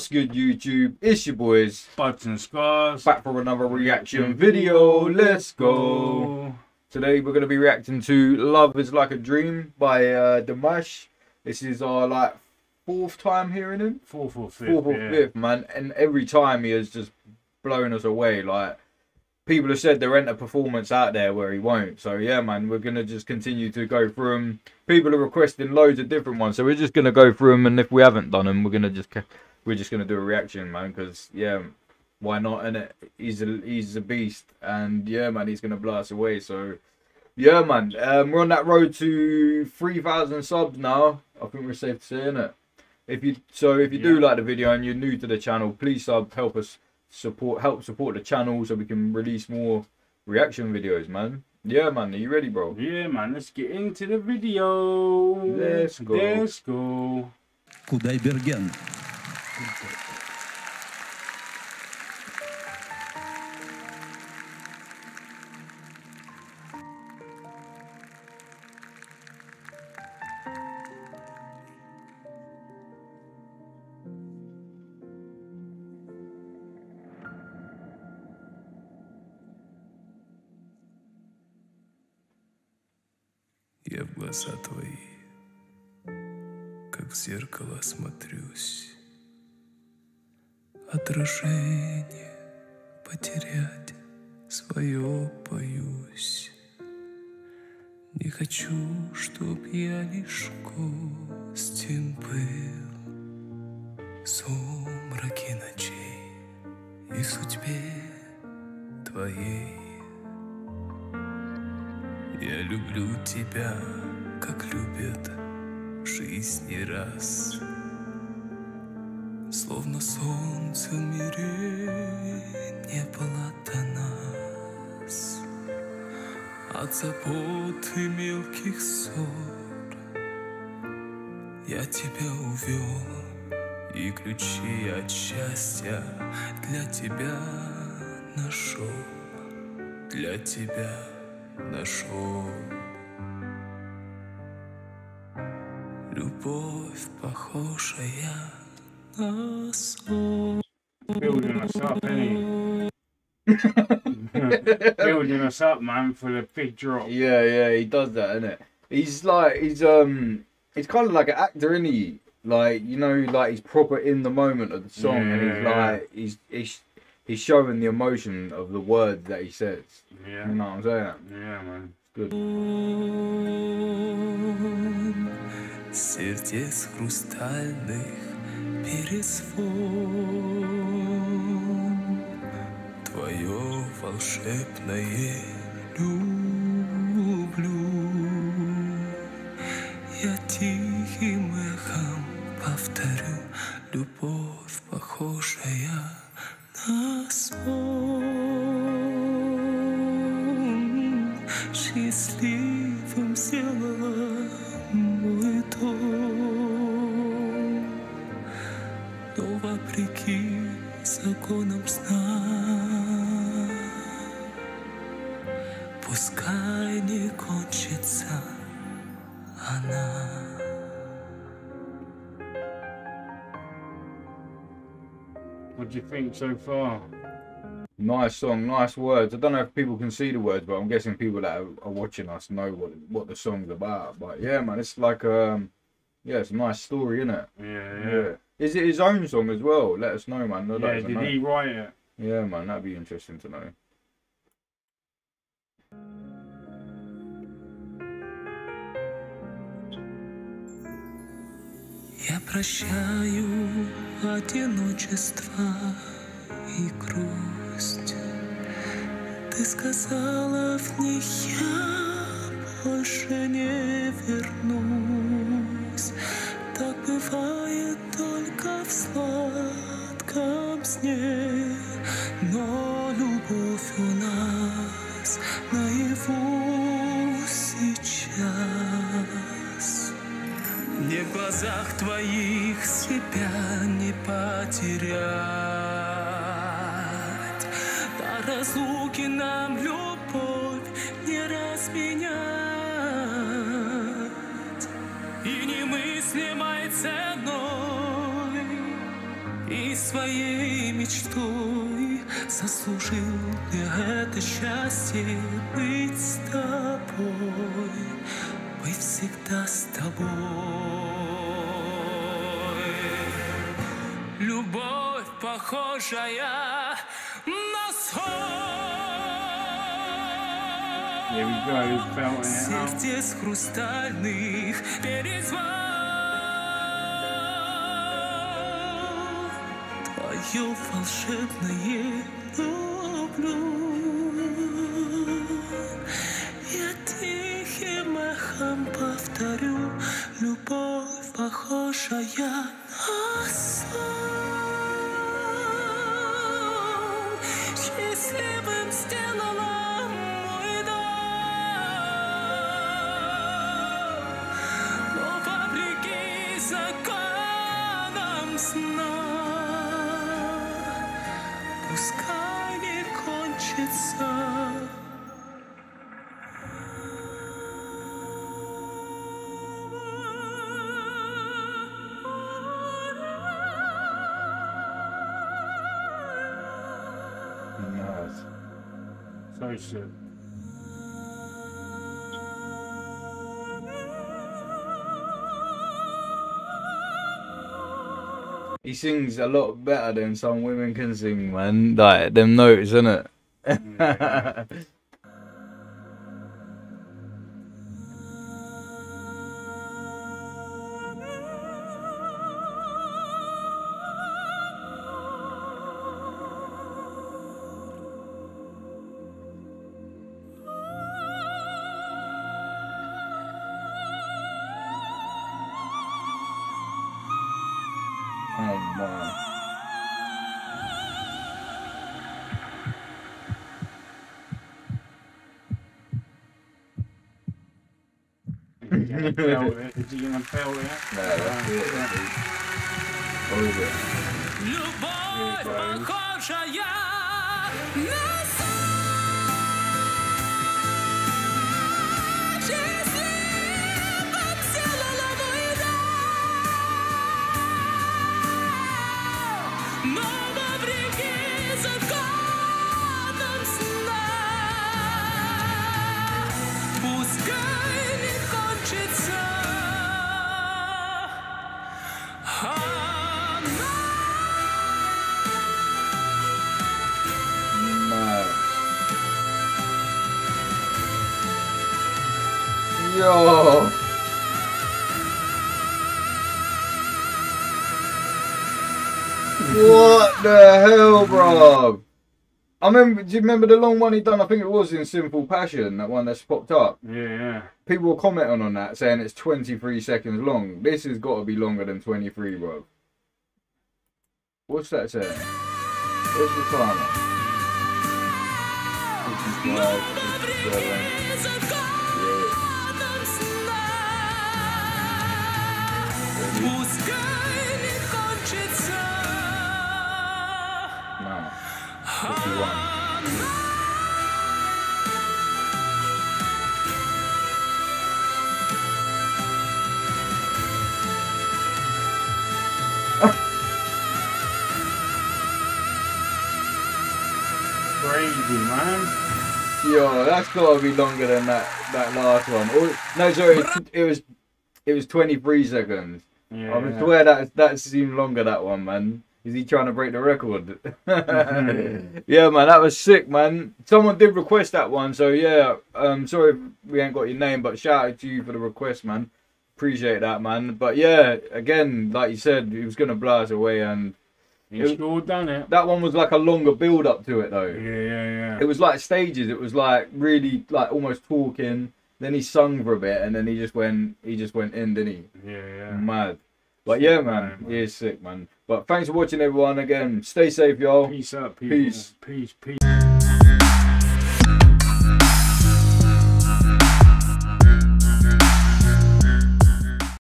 What's good, YouTube? It's your boys. Buddz and Scarz. Back for another reaction video. Let's go. Today we're going to be reacting to Love is Like a Dream by uh, Dimash. This is our like fourth time hearing him. Fourth or fifth. Fourth or yeah. fifth, man. And every time he has just blown us away. Like, people have said there ain't a performance out there where he won't. So yeah, man, we're gonna just continue to go through them. People are requesting loads of different ones, so we're just gonna go through them. And if we haven't done them, we're gonna just we're just gonna do a reaction, man. Because yeah, why not? And he's a he's a beast, and yeah, man, he's gonna blow us away. So yeah, man, um, we're on that road to three thousand subs now. I think we're safe to say, innit? If you so if you do Yeah. like the video and you're new to the channel, please sub help us support help support the channel so we can release more reaction videos, man. Yeah, man, are you ready, bro? Yeah, man. Let's get into the video. Let's go. Let's go. Кудайберген. Я в глаза твои, как в зеркало смотрюсь. Отражение потерять свое боюсь. Не хочу, чтоб я лишь гостем был в сумраке ночей и судьбе твоей. Я люблю тебя, как любят жизни раз. Словно солнце в мире не было до нас. От забот и мелких ссор Я тебя увел И ключи от счастья для тебя нашел Для тебя нашел Любовь похожая Building us up, ain't he? Building us up, man, for the big drop. Yeah, yeah, he does that, innit? He's like he's um he's kind of like an actor, isn't he? Like you know, like he's proper in the moment of the song, and he's Yeah. like he's he's he's showing the emotion of the words that he says. Yeah. You know what I'm saying? Yeah, man. Good. Сердец хрустальных перезвон. Твое волшебное люблю. Я тихим эхом повторю Любовь похожая на сон. Счастливым вопреки законам сна Пускай не кончится она What do you think so far? Nice song, nice words. I don't know if people can see the words, but I'm guessing people that are, are watching us know what what the song's about. But yeah, man, it's like um, yeah, it's a nice story, isn't it? Yeah, yeah. Is it his own song as well? Let us know, man. I don't Yeah, even did know. he write it? Yeah, man, that'd be interesting to know. Я прощаю одиночество и грусть. Ты сказала в них я больше не вернусь. Так бывает только В сладком сне, но любовь у нас наяву сейчас. Мне в глазах твоих себя не потерять. До разлуки нам любовь не разменять. И немыслимой ценой И своей мечтой заслужил я это счастье быть с тобой, быть всегда с тобой. Любовь похожая на сон. There we go. Сердец хрустальных перезвон Твое волшебное люблю Я тихим эхом повторю Любовь похожая на сон. Счастливым сделала Пускай не кончится Nice. So sick. He sings a lot better than some women can sing, man. Like them notes, innit? oh man. Is he gonna belt it? Is he gonna belt it? Yeah, that's it. that's it. Over it. Любовь There it Yo. What the hell, bro? I remember. Do you remember the long one he done? I think it was in Simple Passion, that one that's popped up. Yeah, yeah. People were commenting on that, saying it's 23 seconds long. This has got to be longer than 23, bro. What's that saying? Where's the timer? Crazy, man. Yo, that's got to be longer than that that last one. Or, no, sorry, it, it was it was 23 seconds. Yeah. I swear that that seemed longer. That one, man. Is he trying to break the record? yeah, man, that was sick, man. Someone did request that one, so yeah. Um, sorry we ain't got your name, but shout out to you for the request, man. Appreciate that, man. But yeah, again, like you said, he was gonna us away, and He's still done it. that one was like a longer build up to it, though. Yeah, yeah, yeah. It was like stages. It was like really like almost talking. Then he sung for a bit, and then he just went. He just went in, didn't he? Yeah, yeah. Mad. But yeah, man, man. he is sick, man. But thanks for watching, everyone. Again, stay safe, y'all. Peace up, people. Peace. Peace, peace.